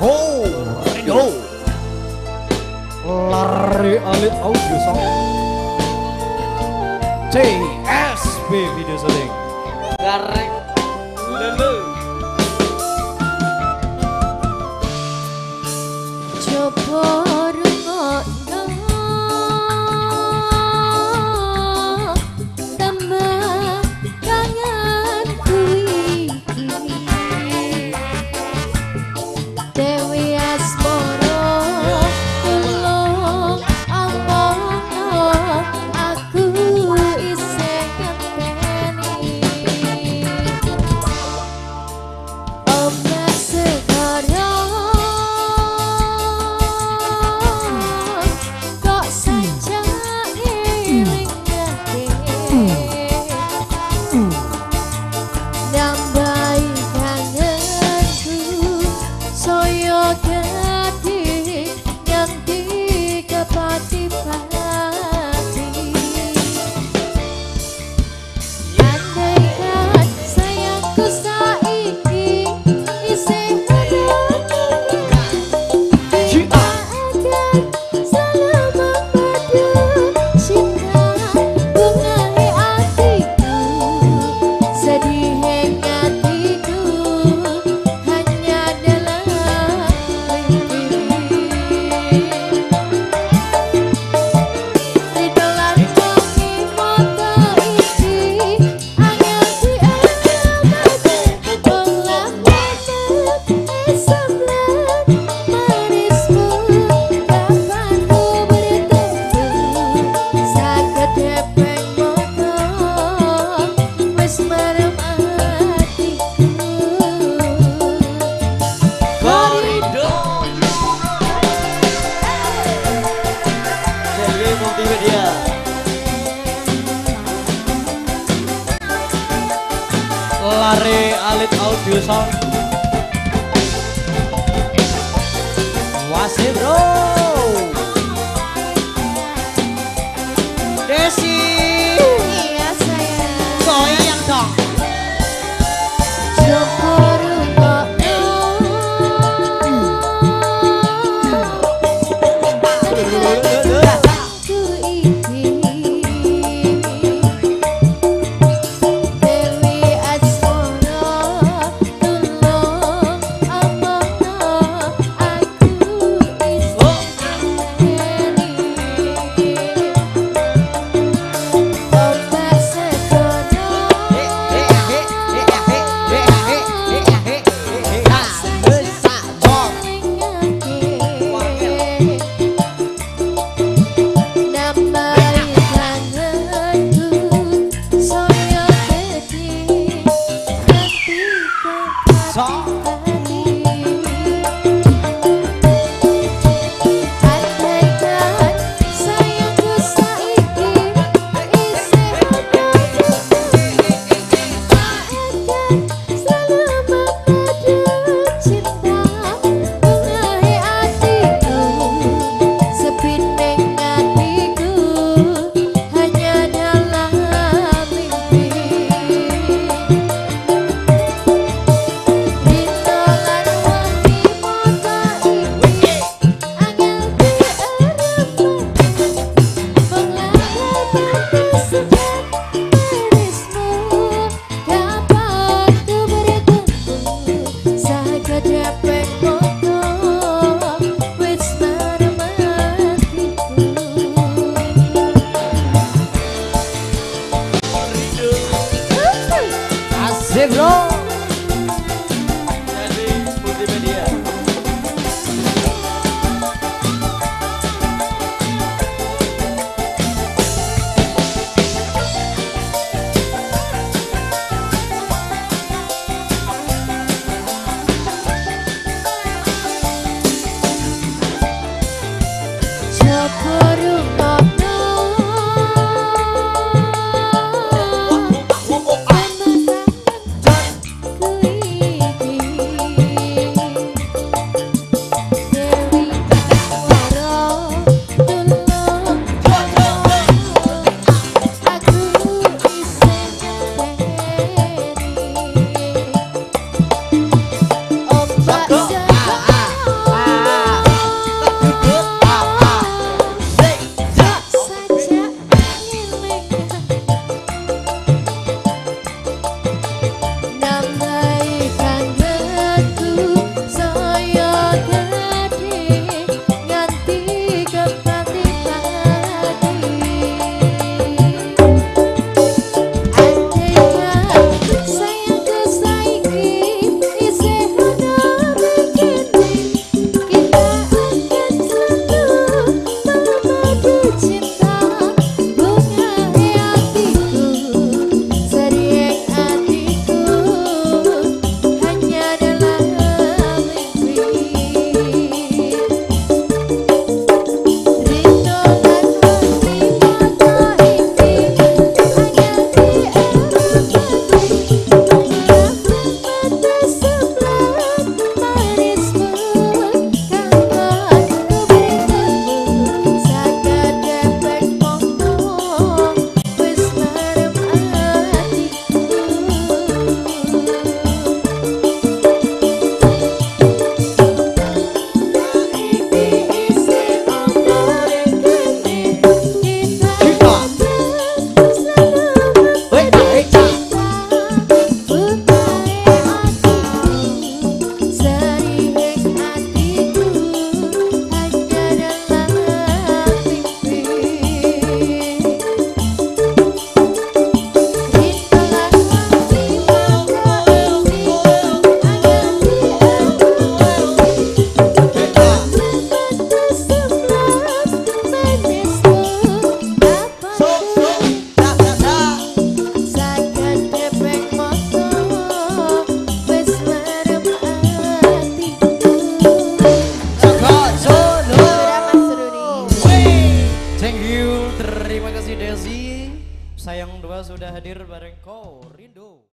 Koredo Lari Alit Audio Sound. CSB Video Setting Gareng. Lele. Coba Lari Alit Audio Sound Wasit bro. Desi